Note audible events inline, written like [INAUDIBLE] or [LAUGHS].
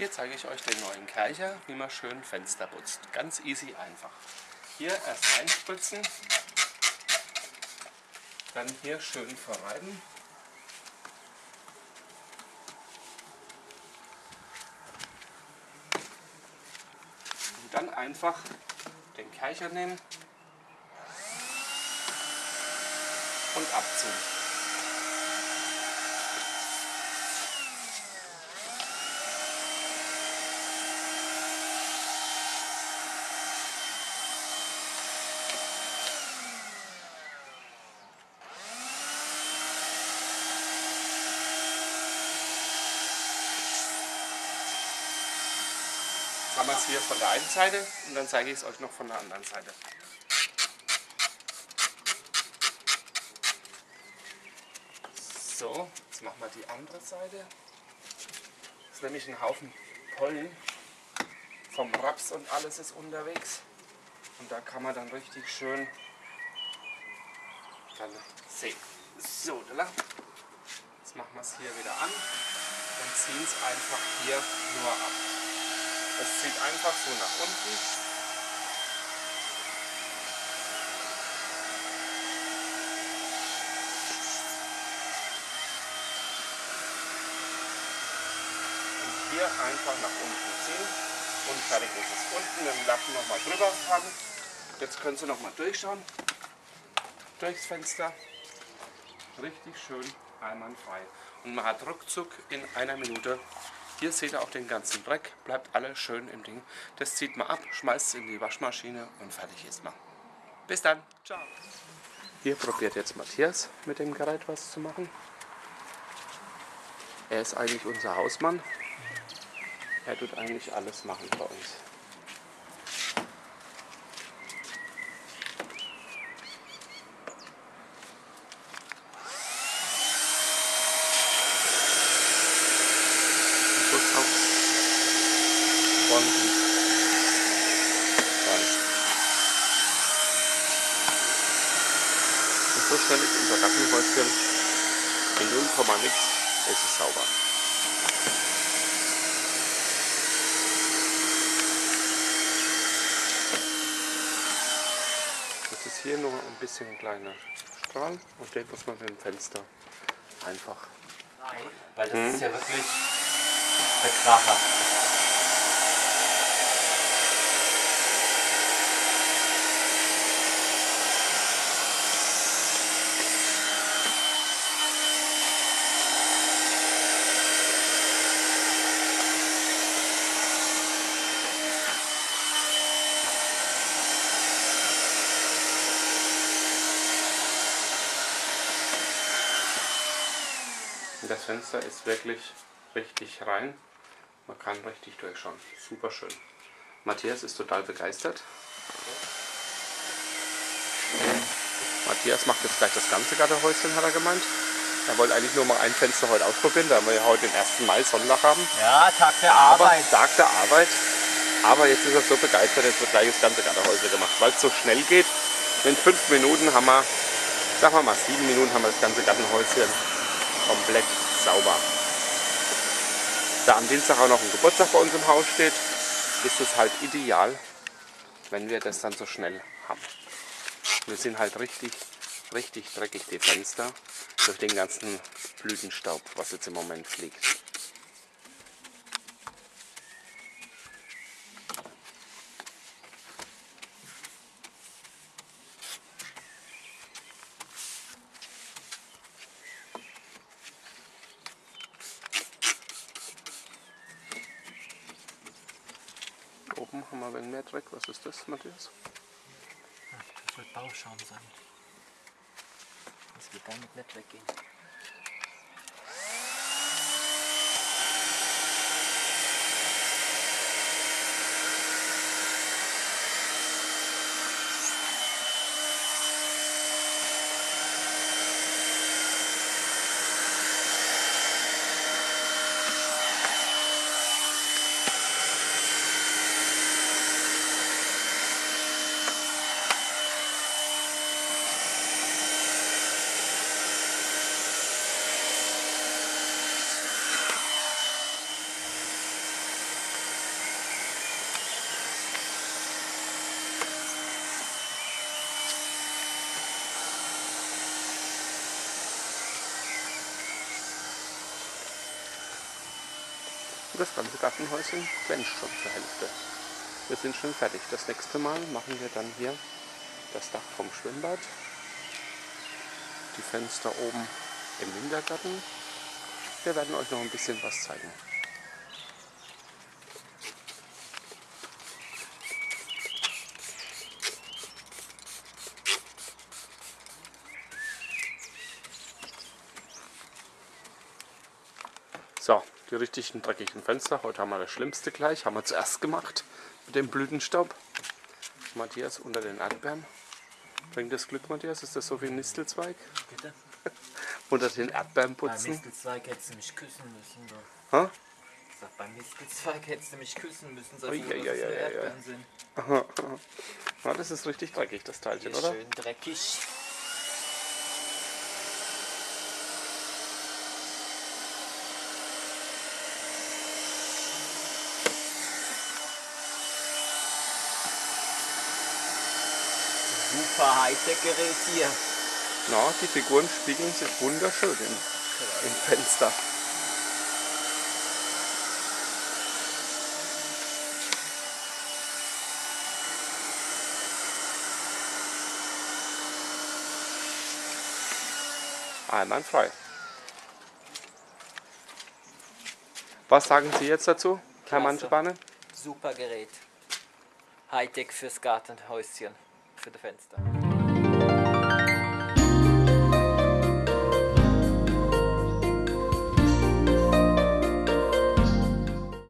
Hier zeige ich euch den neuen Kercher, wie man schön Fenster putzt. Ganz easy einfach. Hier erst einspritzen, dann hier schön verreiben. Und dann einfach den Kercher nehmen und abziehen. Haben wir es hier von der einen Seite und dann zeige ich es euch noch von der anderen Seite. So, jetzt machen wir die andere Seite. Das ist nämlich ein Haufen Pollen vom Raps und alles ist unterwegs. Und da kann man dann richtig schön dann sehen. So, jetzt machen wir es hier wieder an und ziehen es einfach hier nur ab. Es zieht einfach so nach unten. Und hier einfach nach unten ziehen und fertig ist es. Unten mit dem Lappen nochmal drüber fahren. Jetzt können Sie nochmal durchschauen. Durchs Fenster. Richtig schön einwandfrei. Und man hat ruckzuck in einer Minute hier seht ihr auch den ganzen Dreck, bleibt alles schön im Ding. Das zieht man ab, schmeißt es in die Waschmaschine und fertig ist man. Bis dann, ciao. Hier probiert jetzt Matthias mit dem Gerät was zu machen. Er ist eigentlich unser Hausmann. Er tut eigentlich alles machen bei uns. So schnell ist unser Gartenhäuschen in 0, nix, es ist sauber. Das ist hier nur ein bisschen ein kleiner Strahl und den muss man mit dem Fenster einfach. Nein, weil das hm. ist ja wirklich der Kracher. Das Fenster ist wirklich richtig rein. Man kann richtig durchschauen. Super schön. Matthias ist total begeistert. Matthias macht jetzt gleich das ganze Gartenhäuschen, hat er gemeint. Er wollte eigentlich nur mal ein Fenster heute ausprobieren, da wir ja heute den 1. Mai Sonntag haben. Ja, Tag der Aber, Arbeit. Tag der Arbeit. Aber jetzt ist er so begeistert, jetzt wird gleich das ganze Gartenhäuschen gemacht, weil es so schnell geht. In fünf Minuten haben wir, sagen wir mal sieben Minuten haben wir das ganze Gartenhäuschen komplett sauber. Da am Dienstag auch noch ein Geburtstag bei uns im Haus steht, ist es halt ideal, wenn wir das dann so schnell haben. Wir sind halt richtig, richtig dreckig, die Fenster, durch den ganzen Blütenstaub, was jetzt im Moment fliegt. Oben haben wir ein wenig mehr Dreck. Was ist das, Matthias? Das wird Bauschaum sein. Das wird damit nicht weggehen. Das ganze Gartenhäuschen glänzt schon zur Hälfte. Wir sind schon fertig. Das nächste Mal machen wir dann hier das Dach vom Schwimmbad, die Fenster oben im Wintergarten. Wir werden euch noch ein bisschen was zeigen. So, die richtigen dreckigen Fenster. Heute haben wir das Schlimmste gleich. Haben wir zuerst gemacht mit dem Blütenstaub. Matthias unter den Erdbeeren. Bringt das Glück, Matthias? Ist das so wie ein Nistelzweig? Bitte? [LAUGHS] Unter den Erdbeeren Beim putzen? Mistelzweig hättest du mich küssen müssen. Ha? Ich sag, beim Mistelzweig hättest du mich küssen müssen, ui, nur ui, ui. Erdbeeren sind. Ja, das ist richtig dreckig, das Teilchen, oder? schön dreckig. Super Hightech-Gerät hier. Na, die Figuren spiegeln sich wunderschön im, im Fenster. Einwandfrei. Was sagen Sie jetzt dazu, Herr. Manschebane? Super Gerät. Hightech fürs Gartenhäuschen, für die Fenster.